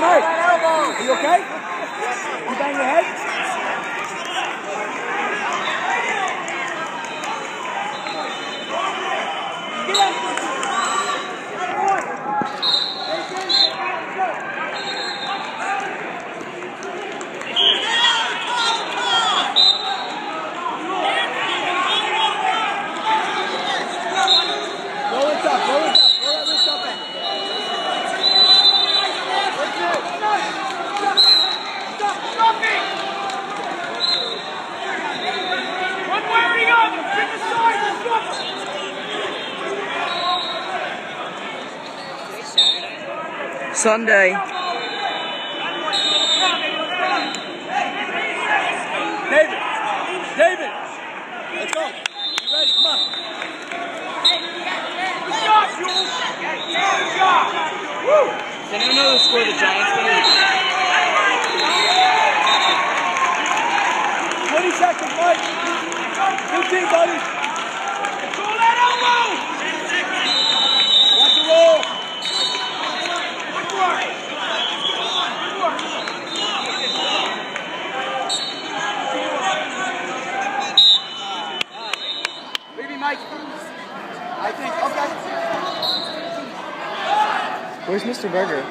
Mike. You okay? You bang your head? Sunday. David, David, let's go. You ready? Come on. Does anyone know the score the Giants game? 20 seconds, Mike. 15, buddy. Watch the roll. Maybe Mike. I think, okay. Where's Mr. Berger?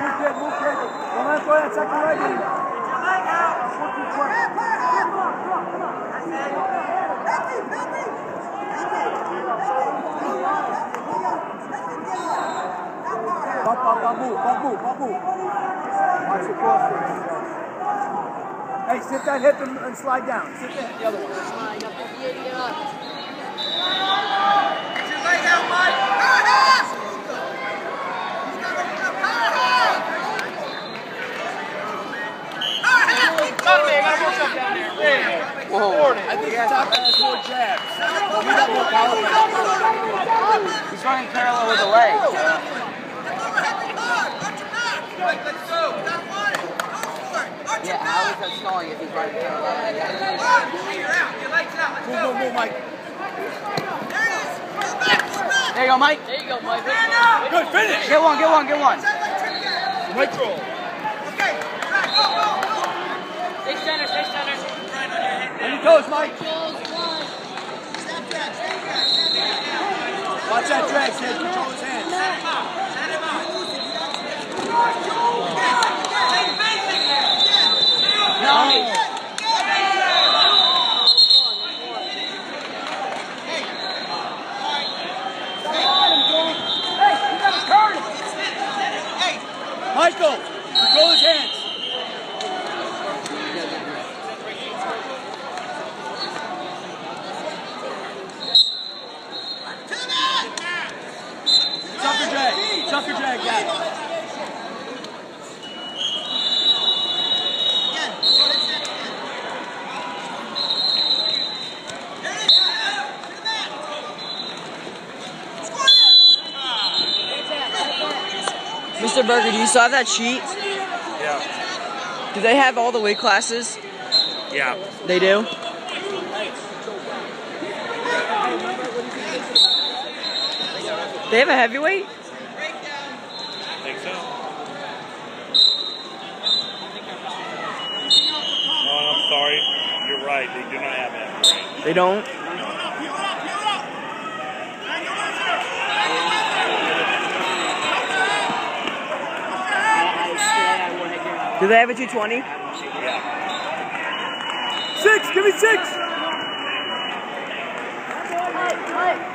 Move kid, move kid. Don't let him throw that second right in. Move, bump, move. Watch. Hey, sit that hip and, and slide down. Sit that the other one. Whoa. I think the top has more jabs. We got more power. He's running parallel with the leg. Yeah, how is that stalling if he's running parallel? Move, move, move, Mike. There you go, Mike. There you go, Mike. Good finish. Get one, get one, get one. Mike roll. Stay center, stay center. On your toes, Mike. Watch that drag, Sid. Control his hands. No. Mr. Berger, do you still have that sheet? Yeah. Do they have all the weight classes? Yeah. They do? They have a heavyweight? I think so. Oh, I'm sorry. You're right. They do not have that. They don't? Do they have a 220? Yeah. Six, give me six. John.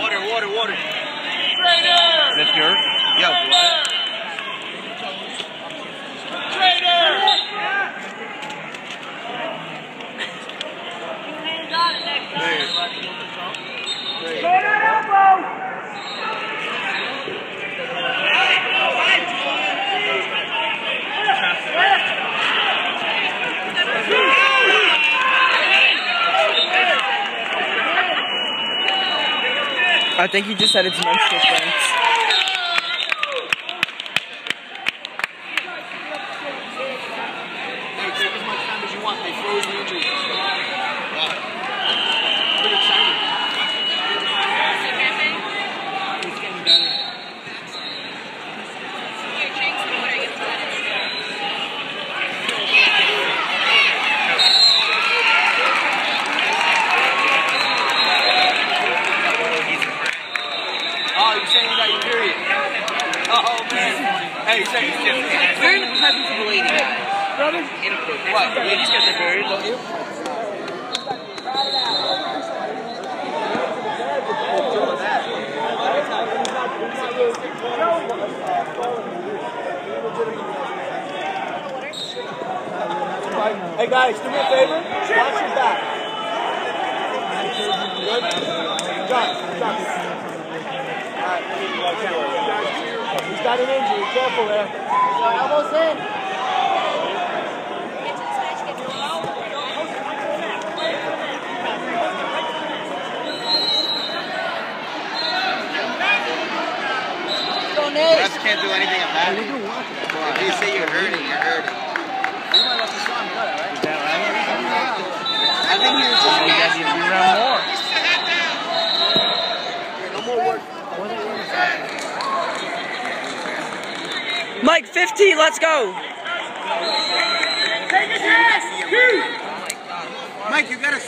Water, water, water. Is this yours? Yo, what? I think you just said it's menstrual strength. Hey, take as much time as you want. They froze the injury. What? Pretty excited. It's getting better. Oh, you're saying you got your period. Oh, man. Hey, you're saying in the presence of a lady, guys. Inappropriate. What? Ladies get their period, don't you? Hey guys, do me a favor. Watch your back. Good? John, John. Alright. He's got an injury. Careful there. Elbows in. Refs can't do anything about it. If you say you're hurting, you're hurting. Is that right? I think he was just We got you you run more. Mike, 50, let's go. Mike, you gotta.